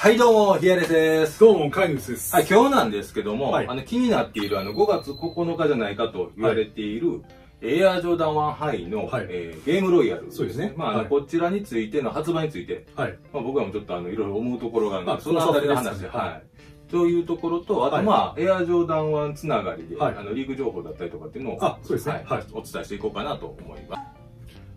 はい、どうも、ヒアレスです。どうも、飼い主です。はい、今日なんですけども、はい。あの、気になっている、あの、5月9日じゃないかと言われている、エアージョーダン1ハイの、はい。えーゲームロイヤル、そうですね。まあ、あのはい。こちらについての発売について、はい。まあ、僕らもちょっとあの、いろいろ思うところがあるので、あそのあたりの話で、ね。はい。というところと、あと、はい。まあ、エアージョーダン1つながりで、はい。あの、リーグ情報だったりとかっていうのを、あそうですね。はい。はい。お伝えしていこうかなと思います。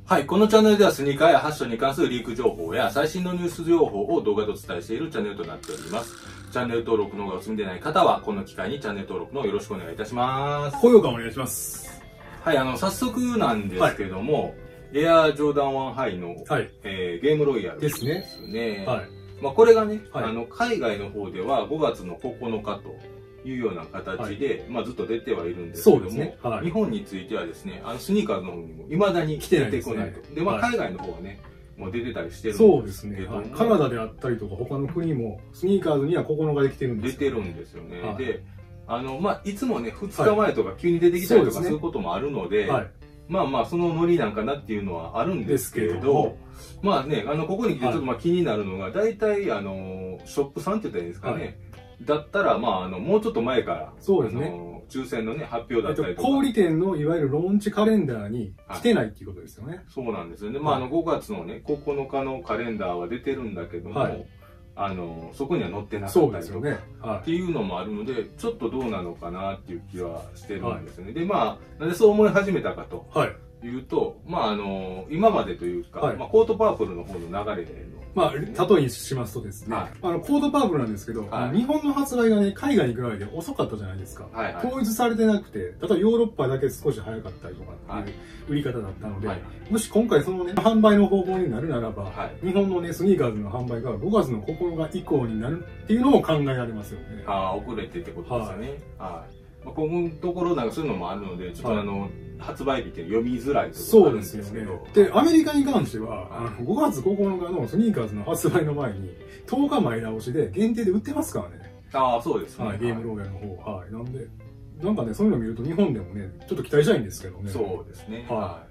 はい、このチャンネルではスニーカーやファッションに関するリーク情報や最新のニュース情報を動画でお伝えしているチャンネルとなっております。チャンネル登録の方がお済みでない方は、この機会にチャンネル登録のよろしくお願いいたします。高評価お願いします。はい、あの、早速なんですけども、エアージョーダン1ハイの、はい。えーゲームロイヤルですねですね。はい。まあ、これがね、はいあの、海外の方では5月の9日というような形で、まあ、ずっと出てはいるんですけども、そうですね。はい。日本についてはですね、あの、スニーカーズの方にも未だに来てないですね。出てこないと。で、まあ、はい。海外の方はね、もう出てたりしてるんそうですね。はい。カナダであったりとか、他の国も、スニーカーズには9日で来てるんですよ。出てるんですよね。はい。で、あの、まあ、いつもね、2日前とか急に出てきたりとかそうですることもあるので、はい。まあまあ、そのノリなんかなっていうのはあるんですけれど、まあね、あの、ここに来てちょっとはい。まあ気になるのが、大体、あの、ショップさんって言ったらいいんですかね。だったら、まあ、あの、もうちょっと前から、そうですね抽選のね、発表だえったり、とか。小売店のいわゆるローンチカレンダーに来てないっていうことですよね。そうなんですよね。まあ、あの、5月のね、9日のカレンダーは出てるんだけども、はいあの、そこには載ってなかそったりとか。うですよね。はっていうのもあるので、ちょっとどうなのかなっていう気はしてるんですよね。で、まあ、なんでそう思い始めたかとい。はい。いうと、まあ、あの、今までというか、はいまあ、コートパープルの方の流れでの、まあ、例えにしますとですね、はいあの、コードパープルなんですけど、はい日本の発売がね、海外に比べて遅かったじゃないですか。はいはい。統一されてなくて、例えばヨーロッパだけ少し早かったりとかっていう売り方だったので、はいもし今回そのね、販売の方向になるならば、はい日本のね、スニーカーズの販売が5月の9日以降になるっていうのも考えられますよね。ああ、遅れてってことですよね。はい。まあ、このところなんかそういうのもあるので、ちょっとあの、発売日って読みづらいところそがあるんうでよねですすけど。。で、アメリカに関しては、はいあの5月9日のスニーカーズの発売の前に、10日前倒しで限定で売ってますからね。ああ、そうですね。はい、ゲームローヤルの方。はい。なんで、なんかね、そういうの見ると日本でもね、ちょっと期待したいんですけどね。そうですね。は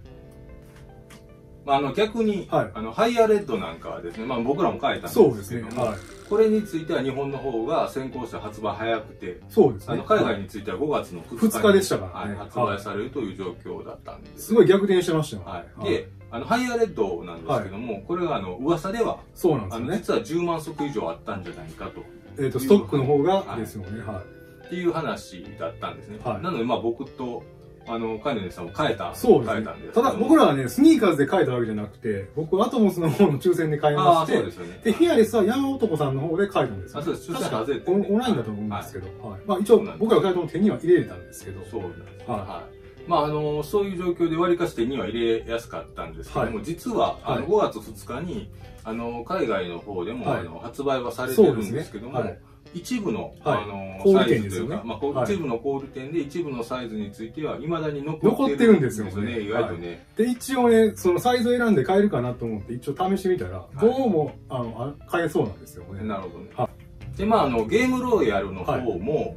まあ、あの逆に、はいあのハイヤーレッドなんかはですね、まあ、僕らも買ったんですけども、はい。これについては日本の方が先行して発売早くて、そうですね。あの海外にについては5月の2 2日に日でしたからねはい発売されるという状況だったんです。すごい逆転してましたよ。はい、で、あのハイヤーレッドなんですけども、これがあの噂では、そうなんですよね。あの実は10万足以上あったんじゃないかと。えっ、と、ストックの方はいがですよね。はっていう話だったんですね。はいなので、まあ僕と、あの、カイネさんも変えた、い。そうですね変えたんです。ただ、僕らはね、スニーカーズで買えたわけじゃなくて、僕、アトモスの方の抽選で買いああ、まして、そうですよね。で、フィアレスは山男さんの方で買えたんですよ。あそうです抽選外れてオンオンラインだと思うんですけど、はい。まあ一応僕ら2人とも手には入れれたんですけど、そうなんです。はいはい。まあ、あの、そういう状況で割りかし手には入れやすかったんですけども、は実は、あの、はい5月2日に、あの、海外の方でも、はいあの、発売はされてるんですけども、そうですね一部の、はい。あの、サイズというか、ねまあ、一部の小売店で一部のサイズについては、未だに残残ってるんですよね意外とね。で、一応ね、そのサイズを選んで買えるかなと思って、一応試してみたら、い。どうも、あの、あ買えそうなんですよね。なるほどね。はで、まあ、あの、ゲームローヤルの方も、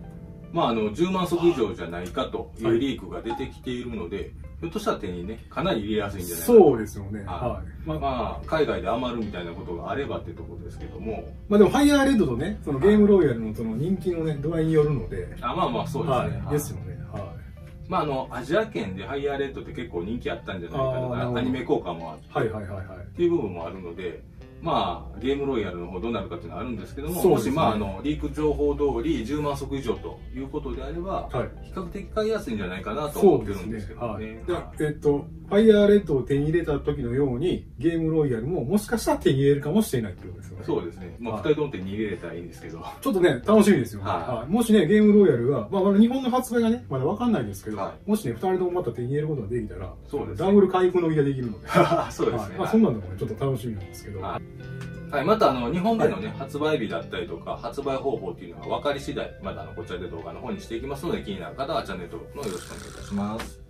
まあ、あの、10万足以上じゃないかというリークが出てきているので、ひょっとしたら手にね、かなり入れやすいんじゃないかとそうですよね。はいはい。まあ、まあ、海外で余るみたいなことがあればってところですけども、まあでも、ファイヤーレッドとね、その Game Royal のその人気のね、度合いによるので、あまあまあそうですね。はい。はいですよね。はまああの、アジア圏でハイヤーレッドって結構人気あったんじゃないかとか、アニメ効果もあって、い。はいはいはいはい。っていう部分もあるので、まあ、 Game Royal の方どうなるかっていうのはあるんですけども、ねもしまあ、あの、リーク情報通り10万足以上ということであれば、はい。比較的買いやすいんじゃないかなとそ思ってるんですけ。どはい。ね。でえっと、ファイヤーレッドを手に入れた時のように、ゲームロイヤルももしかしたら手に入れるかもしれないってことですよね。そうですね。まあ、はい二人とも手に入れれたらいいんですけど。ちょっとね、楽しみですよね。はいはいもしね、ゲームロイヤルが、まあ、日本の発売がね、まだわかんないですけど、はもしね、二人ともまた手に入れることができたら、そうですねダブル開封の儀ができるので、そうですね。はいまあ、そんなのもね、ちょっと楽しみなんですけど、はいはい、またあの日本でのね、発売日だったりとか発売方法っていうのが分かり次第またあのこちらで動画の方にしていきますので気になる方はチャンネル登録のよろしくお願いいたします。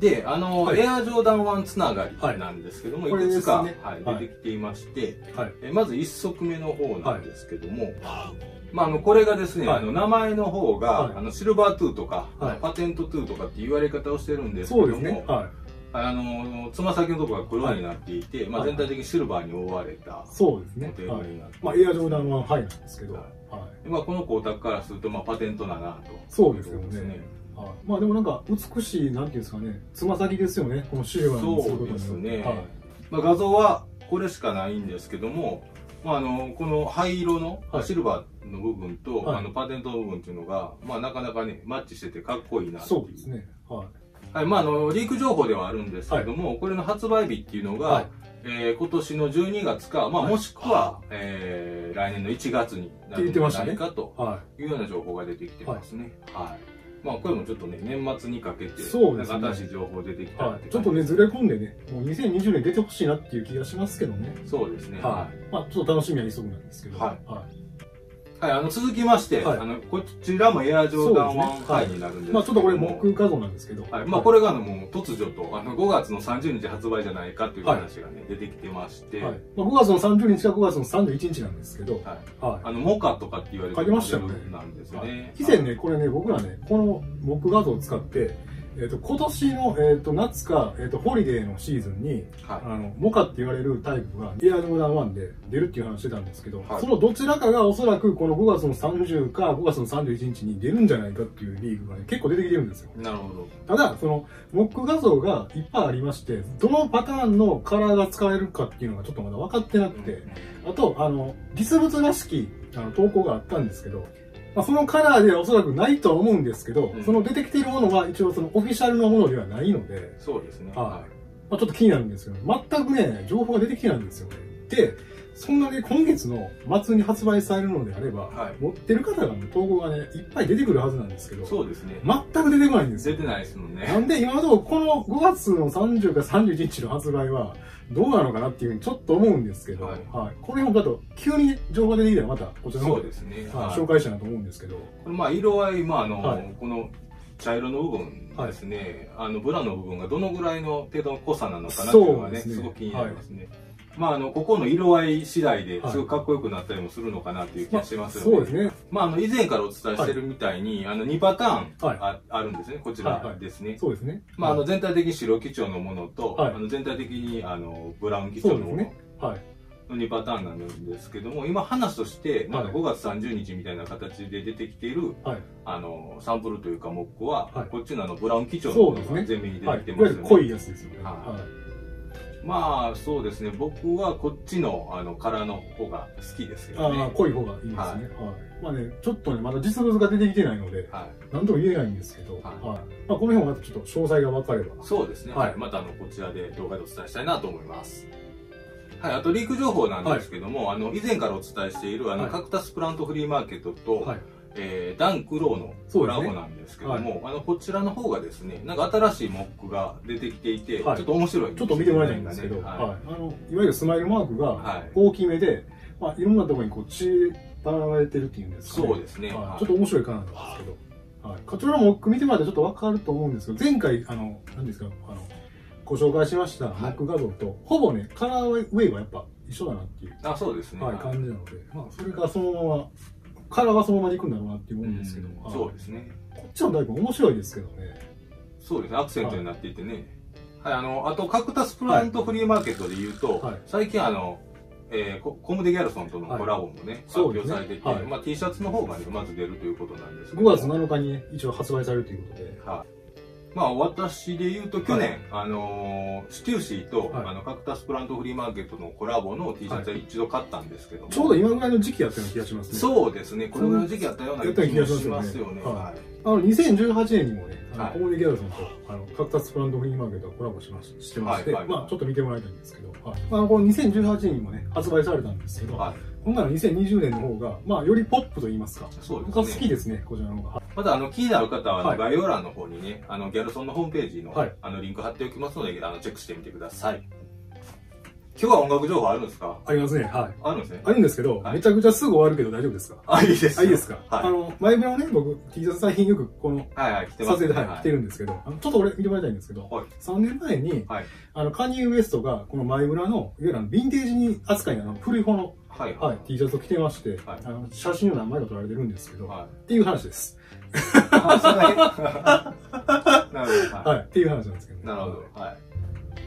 であの、はい。エアジョーダン1つながりなんですけども、はい。い、くつか、ね。はいはい。出てきていまして、はい。えまず1足目の方なんですけども、まあ、あのこれがですね、はい。あの名前の方が、はい。あのシルバー2とか、はい。パテント2とかって言われ方をしてるんですけども、そうですね。はい。あのつま先のところが黒になっていて、まあ、はい全体的にシルバーに覆われたそうですねはい。になって、まあ、エアジョーダン1ハイなんですけど、ははい。まあ、この光沢からすると、まあ、パテントだなとそうですよねはい。まあでもなんか美しい、なんていうんですかね、つま先ですよね、このシルバーにすることによって。そうですねはい。まあ、画像はこれしかないんですけども、まあ、あのこの灰色の、はいシルバーの部分と、はいあのパテントの部分っていうのが、まあ、なかなかねマッチしててかっこいいなっていそうですね。はい。はいまあ、あのリーク情報ではあるんですけども、これの発売日っていうのが、はいえー今年の12月か、まあ、はいもしくは、えー来年の1月になるんじゃないかとはい。いうような情報が出てきてますね。はいまあ、これもちょっとね、年末にかけて、そうですね新しい情報出てきたてちょっとね、ずれ込んでね、もう2020年出てほしいなっていう気がしますけどね。そうですね。はい。まあ、ちょっと楽しみは急ぐなんですけど。はいははい、あの続きまして、はいあのこちらもエアジョーダン1そうですねハイになるんですけども、まあ、ちょっとこれ、木画像なんですけど。はいまあ、これがあのもう突如とあの5月の30日発売じゃないかという話がね、出てきてまして、はい。まあ、5月の30日か5月の31日なんですけど。はいはい。あのモカとかって言われて書きましたよねなんですね。以前ね、これね、僕らね、この木画像を使って、えっ、と、今年の、えっ、と、夏か、えっ、と、ホリデーのシーズンに、はいあの、モカって言われるタイプが、エアジョーダン1で出るっていう話してたんですけど、はいそのどちらかがおそらくこの5月の30か5月の31日に出るんじゃないかっていうリーグがね、結構出てきてるんですよ。なるほど。ただ、その、モック画像がいっぱいありまして、どのパターンのカラーが使えるかっていうのがちょっとまだ分かってなくて、あと、あの、実物らしきあの投稿があったんですけど、まあ、そのカラーではおそらくないとは思うんですけど、うんその出てきているものは一応そのオフィシャルなものではないので、そうですね。はいまあ、ちょっと気になるんですけど、全くね、情報が出てきてないんですよね。で、そんなね、今月の末に発売されるのであれば、はい持ってる方がね、投稿がね、いっぱい出てくるはずなんですけど、そうですね。全く出てこないんですよ出。てないですもんね。なんで今のところこの5月の30か31日の発売はどうなのかなっていうふうにちょっこ思うんですけど、ははい。いこの辺もだと急に情報が出てきたらまたこちらのそう方でですね。はい。はい。紹介したいなと思うんですけど、これまあ色合い、まああのはい。この茶色の部分ですね、あのブラの部分がどのぐらいの程度の濃さなのかなっていうのがねね。すごく気になりますね。まああのここの色合い次第ですごくかっこよくなったりもするのかなっていう気がしますよね。そうですね。まああの以前からお伝えしてるみたいに、あの2パターンはいあ,、あるんですね。こちはいはいらですね。そうですね。まああの全体的に白基調のものと、はいあの全体的にあのブラウン基調のものね。はい。の2パターンなんですけども今話としてなんかはい5月30日みたいな形で出てきている、はい。あのサンプルというかモックは、はいこっちのあのブラウン基調のものそうですねが前面に出はい。いてきてますよね、わゆる濃いやつですよね。はいはまあそうですね僕はこっちのあのカラーの方が好きですい。よねああ、濃い方がいいですね。はい。まあね、ちょっとね、まだ実物が出てきてないので、はいなんとも言えないんですけど、はい。はいまあこの辺はまたちょっと詳細が分かれば。そうですね、はいはいまたあのこちらで動画でお伝えしたいなと思いますはい、あとリーク情報なんですけども、あの以前からお伝えしているあの、はいカクタスプラントフリーマーケットと、はい。えーダン・クローのコラボなんですけども、あのこちらの方がですねなんか新しいモックが出てきていて、はい。ちょっと面白いちょっと見てもらいたいんですけど、ははい。い。あの、いわゆるスマイルマークはがい。大きめで、まあ、いろんなところにこう、散らばれてるっていうんですかね。そうですね。はい。はい。ちょっと面白いかななんですけど。はい。こちらのモック見てもらってちょっとわかると思うんですけど、前回、あの、何ですか、あの、ご紹介しましたモック画像と、ほぼね、カラーウェイはやっぱ一緒だなっていう、あそうですね、はい、感じなので、まあ、それがそのまま、カラーはそのままでいくんだろうなっていうもんですけど、うん。はい。そうですね。こっちのタイプ面白いですけどね。そうですね。アクセントになっていてね、はい、あのあとカクタスプラントフリーマーケットで言うと、はい。最近あのえーココムデ・ギャルソンとのコラボもね、発そうですね表されてて、はい。まあ、T シャツの方がねまず出るということなんですけど。5月7日にね、一応発売されるということで、はいまあ私で言うと去年、はいあのーステューシーと、はい。あのカクタスプラントフリーマーケットのコラボの T シャツは一度買ったんですけども、ちょうど今ぐらいの時期やったような気がしますね。そうですね。これぐらいの時期やったような気がしますすよね。はい。はいあの2018年にもね、あのはい。コムデ・ギャルソンとあのカクタスプラントフリーマーケットがコラボしまししてまして、はいはいまあちょっと見てもらいたいんですけど、はい。まあ、この2018年にもね、発売されたんですけど、はい今回の2020年の方が、まあよりポップと言いますか、そう僕は好ですねきですね、こちらの方が。またあの気になる方ははい。概要欄の方にね、あのギャルソンのホームページの,、はい。あのリンク貼っておきますのであのチェックしてみてください。今日は音楽情報あるんですか？ありますね、はい。あるんですね。あるんですけど、はい。めちゃくちゃすぐ終わるけど大丈夫ですか？あいいですあ、いいですか、はい。あの、前村ね、僕、T シャツ最近よくこのはいはい来てます撮影で、はい、来てるんですけど、ちょっと俺見てもらいたいんですけど、はい。3年前に、はい。あの、カニエ・ウエストが、この前村の、いわゆるヴィンテージに扱いの古い方の、はい。はい、T シャツを着てまして、はい。あの写真を何枚か撮られてるんですけど、はい。っていう話です。なるほど。はい。はい、っていう話なんですけど。ね。なるほど。はい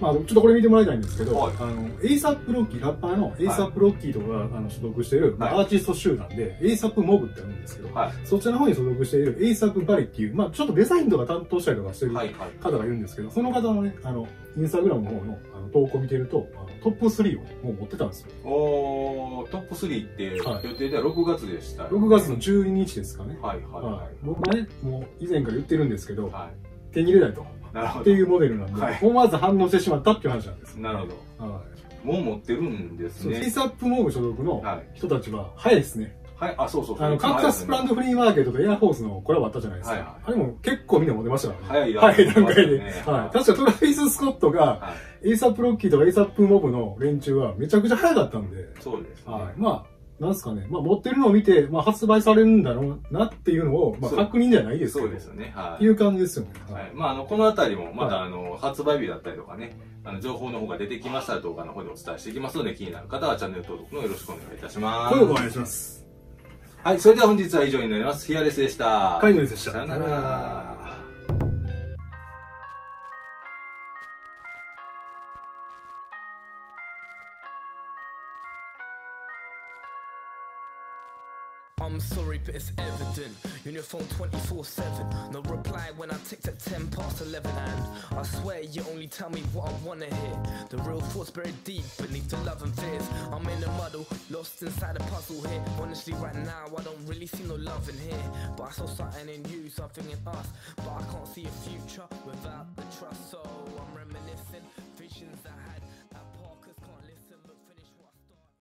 まあ、ちょっとこれ見てもらいたいんですけど、はいあの、エイサップロッキー、ラッパーのエイサップロッキーとかが、あの所属している、まあはいアーティスト集団で、 A$AP Mob ってあるんですけど、はい。そちらの方に所属している A$AP Bari っていう、まあちょっとデザインとか担当したりとかしてるはい。はい。方がいるんですけど、その方のね、あの、インスタグラムの方のあの投稿を見てると、あのトップ3をもう持ってたんですよ。おー、トップ3ってはい予定では6月でしたよね6月の12日ですかね。はいはいははい。僕はね、もう以前から言ってるんですけどい。、は手に入れないと。っていうモデルなんで、はい思わず反応してしまったっていう話なんです。なるほど。はい。もう持ってるんですね。サップモーブ所属のはい。人たちは早いですね。はい。あ、そうそう。あの、カクタスプラントフリーマーケットとエアフォースのコラボあったじゃないですか。はいはいあれも結構みんな持てましたからね。早い早い段階で。ねはい。確かトラビス・スコットが、はい。 A$AP Rocky とか A$AP Mob の連中はめちゃくちゃ早かったんで、そうですね。はい。まあ、なんすかね。まあ、持ってるのを見て、まあ、発売されるんだろうなっていうのを、まあ、確認じゃないですけど。そうですよね。はい。いう感じですよね。はい。まあ、あの、このあたりも、また、あの、発売日だったりとかね、あの、情報の方が出てきましたら動画の方でお伝えしていきますので、気になる方はチャンネル登録のよろしくお願いいたします。これお願いします。はい、それでは本日は以上になります。ヒアレスでした。カイノリでしたさよなら。But it's evident. Phone 24 7. No reply when I ticked at 10 past 11. And I swear you only tell me what I wanna hear. The real thoughts buried deep beneath the love and fears. I'm in a muddle, lost inside a puzzle here. Honestly, right now, I don't really see no love in here. But I saw something in you, something in us. But I can't see a future without the trust, so. Uh,